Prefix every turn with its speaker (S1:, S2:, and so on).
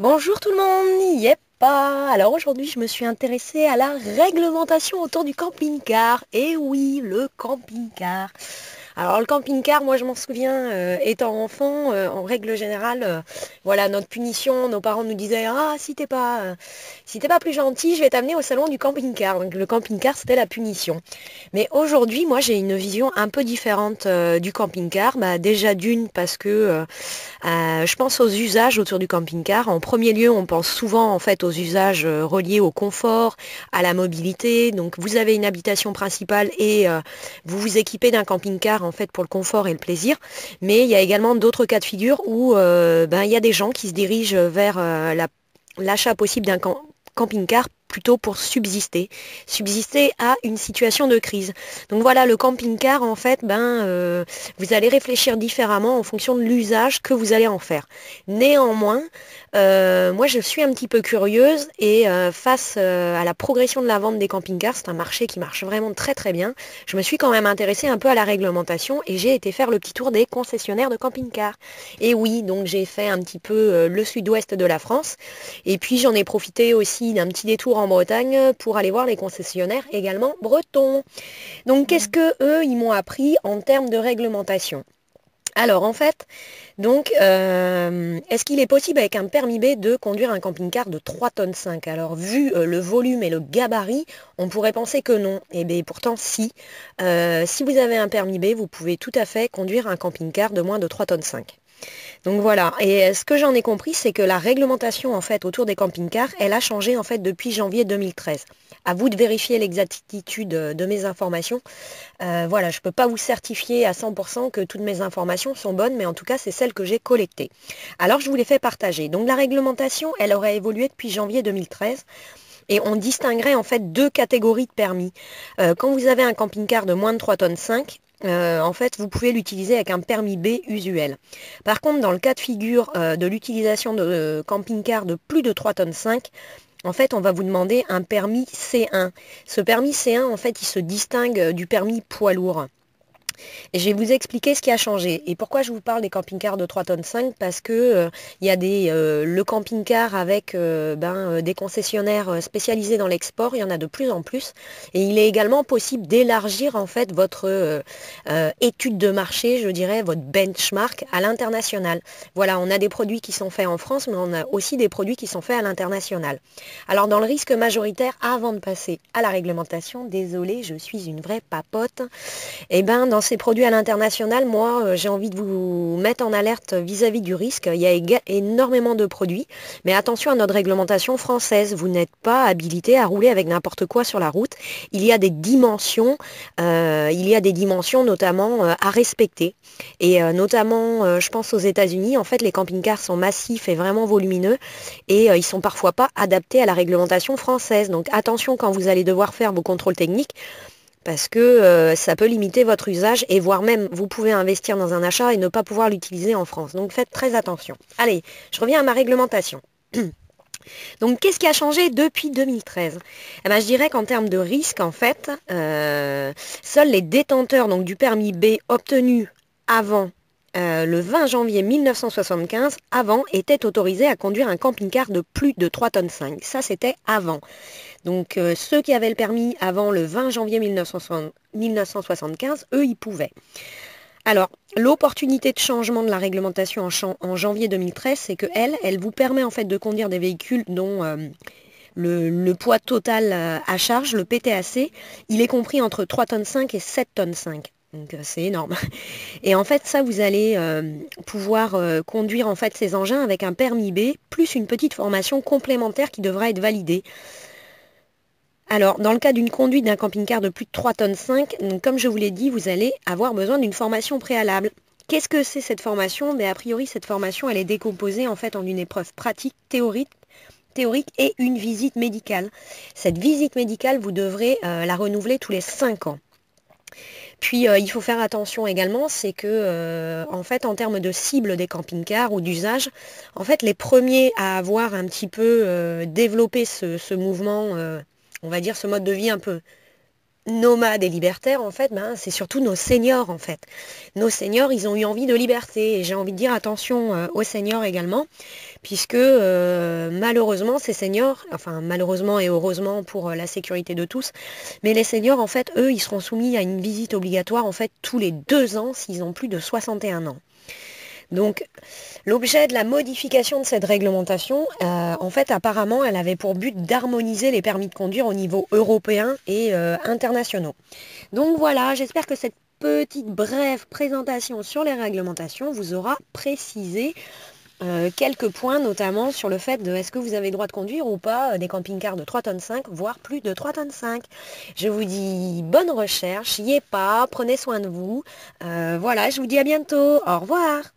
S1: Bonjour tout le monde, yep pas. Alors aujourd'hui je me suis intéressée à la réglementation autour du camping-car. Et oui, le camping-car. Alors le camping-car, moi je m'en souviens, euh, étant enfant, euh, en règle générale, euh, voilà, notre punition, nos parents nous disaient Ah si t'es pas si pas plus gentil, je vais t'amener au salon du camping-car. Donc le camping-car c'était la punition. Mais aujourd'hui, moi j'ai une vision un peu différente du camping-car. Bah, déjà d'une parce que je pense aux usages autour du camping-car. En premier lieu, on pense souvent en fait aux usages reliés au confort, à la mobilité. Donc vous avez une habitation principale et vous vous équipez d'un camping-car en fait pour le confort et le plaisir. Mais il y a également d'autres cas de figure où euh, ben, il y a des gens qui se dirigent vers euh, l'achat possible d'un camping-car plutôt pour subsister, subsister à une situation de crise. Donc voilà, le camping-car, en fait, ben, euh, vous allez réfléchir différemment en fonction de l'usage que vous allez en faire. Néanmoins, euh, moi je suis un petit peu curieuse et euh, face à la progression de la vente des camping-cars, c'est un marché qui marche vraiment très très bien, je me suis quand même intéressée un peu à la réglementation et j'ai été faire le petit tour des concessionnaires de camping-cars. Et oui, donc j'ai fait un petit peu le sud-ouest de la France et puis j'en ai profité aussi d'un petit détour en Bretagne pour aller voir les concessionnaires également bretons. Donc qu'est-ce que eux, ils m'ont appris en termes de réglementation? Alors en fait, donc, euh, est-ce qu'il est possible avec un permis B de conduire un camping-car de 3 tonnes 5 Alors vu euh, le volume et le gabarit, on pourrait penser que non. Et eh bien pourtant si. Euh, si vous avez un permis B, vous pouvez tout à fait conduire un camping-car de moins de 3 tonnes 5. Donc voilà, et ce que j'en ai compris, c'est que la réglementation en fait autour des camping-cars, elle a changé en fait depuis janvier 2013. À vous de vérifier l'exactitude de mes informations. Euh, voilà, je ne peux pas vous certifier à 100% que toutes mes informations sont bonnes, mais en tout cas, c'est celles que j'ai collectées. Alors, je vous les fais partager. Donc la réglementation, elle aurait évolué depuis janvier 2013. Et on distinguerait en fait deux catégories de permis. Euh, quand vous avez un camping-car de moins de 3 tonnes 5, euh, en fait, vous pouvez l'utiliser avec un permis B usuel. Par contre, dans le cas de figure euh, de l'utilisation de euh, camping-car de plus de 3 tonnes 5, en fait, on va vous demander un permis C1. Ce permis C1, en fait, il se distingue du permis poids lourd. Et je vais vous expliquer ce qui a changé. Et pourquoi je vous parle des camping-cars de 3 tonnes 5 Parce que euh, il y a des, euh, le camping-car avec euh, ben, des concessionnaires spécialisés dans l'export, il y en a de plus en plus. Et il est également possible d'élargir en fait votre étude de marché, je dirais, votre benchmark à l'international. Voilà, on a des produits qui sont faits en France, mais on a aussi des produits qui sont faits à l'international. Alors dans le risque majoritaire, avant de passer à la réglementation, désolé, je suis une vraie papote, et eh ben dans ces produits à l'international, moi, euh, j'ai envie de vous mettre en alerte vis-à-vis du risque. Il y a énormément de produits, mais attention à notre réglementation française. Vous n'êtes pas habilité à rouler avec n'importe quoi sur la route. Il y a des dimensions, euh, il y a des dimensions notamment euh, à respecter. Et notamment, je pense aux États-Unis, en fait, les camping-cars sont massifs et vraiment volumineux, et ils sont parfois pas adaptés à la réglementation française. Donc attention quand vous allez devoir faire vos contrôles techniques parce que euh, ça peut limiter votre usage et voire même vous pouvez investir dans un achat et ne pas pouvoir l'utiliser en France. Donc faites très attention. Allez, je reviens à ma réglementation. Donc qu'est-ce qui a changé depuis 2013 eh ben, Je dirais qu'en termes de risque, en fait, euh, seuls les détenteurs donc, du permis B obtenu avant euh, le 20 janvier 1975, avant, étaient autorisés à conduire un camping-car de plus de 3 tonnes 5. Ça, c'était avant. Donc euh, ceux qui avaient le permis avant le 20 janvier 1975, eux, ils pouvaient. Alors, l'opportunité de changement de la réglementation en, janvier 2013, c'est que elle, elle vous permet en fait de conduire des véhicules dont euh, le, poids total à charge, le PTAC, il est compris entre 3 tonnes 5 et 7 tonnes 5. Donc euh, c'est énorme. Et en fait, ça, vous allez euh, pouvoir euh, conduire en fait ces engins avec un permis B, plus une petite formation complémentaire qui devra être validée. Alors, dans le cas d'une conduite d'un camping-car de plus de 3 tonnes 5, comme je vous l'ai dit, vous allez avoir besoin d'une formation préalable. Qu'est-ce que c'est cette formation? Mais ben, A priori, cette formation, elle est décomposée en fait en une épreuve pratique, théorique, théorique et une visite médicale. Cette visite médicale, vous devrez la renouveler tous les 5 ans. Puis euh, il faut faire attention également, c'est que euh, en fait en termes de cible des camping-cars ou d'usage, en fait les premiers à avoir un petit peu euh, développé ce, mouvement, on va dire ce mode de vie un peu nomades et libertaires, en fait, ben, c'est surtout nos seniors, en fait. Nos seniors, ils ont eu envie de liberté. Et j'ai envie de dire attention euh, aux seniors également, puisque euh, malheureusement, ces seniors, enfin malheureusement et heureusement pour euh, la sécurité de tous, mais les seniors, en fait, eux, ils seront soumis à une visite obligatoire, en fait, tous les deux ans s'ils ont plus de 61 ans. Donc l'objet de la modification de cette réglementation, euh, en fait apparemment elle avait pour but d'harmoniser les permis de conduire au niveau européen et euh, internationaux. Donc voilà, j'espère que cette petite brève présentation sur les réglementations vous aura précisé euh, quelques points, notamment sur le fait de est-ce que vous avez le droit de conduire ou pas des camping-cars de 3 tonnes 5, voire plus de 3 tonnes 5. Je vous dis bonne recherche, y est pas, prenez soin de vous. voilà, je vous dis à bientôt. Au revoir.